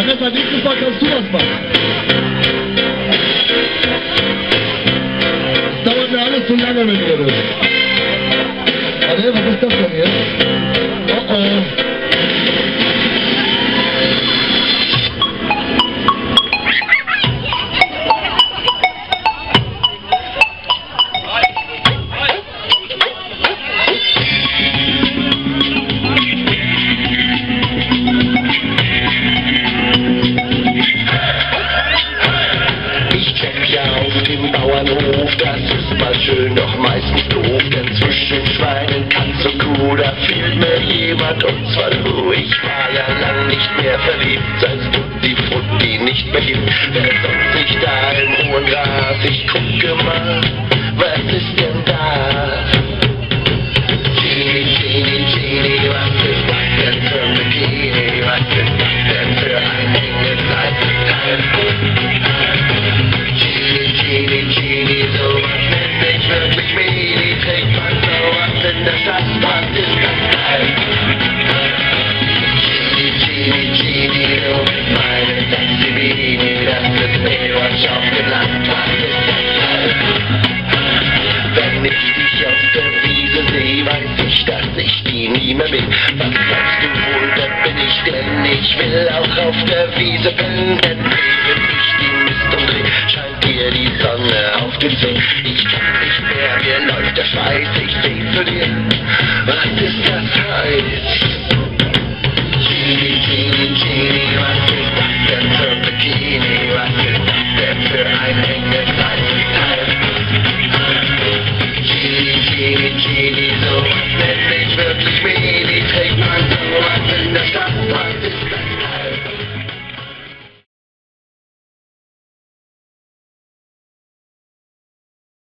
Vater, nächstes Mal kannst du was machen. Das dauert mir alles zu lange mit dir. Warte, was ist das denn jetzt? Auf dem Bauernhof, das ist mal schön, doch meistens doof, denn zwischen Schweinen, Katz und Kuh, da fehlt mir jemand und zwar du. Ich war ja lang nicht mehr verliebt, seit Tutti Frutti nicht mehr gibt. Wer sonst nicht da im hohen Gras? Ich gucke mal, Baywatch auf dem Land, geil? Wenn ich dich auf der Wiese sehe, weiß ich, dass ich die nie mehr will. Was glaubst du wohl, wer bin ich denn? Ich will auch auf der Wiese pennen, denn während ich die Mist umdreh, scheint dir die Sonne auf den Zeh. Ich kann nicht mehr, mir läuft der Schweiß, ich seh zu dir. it.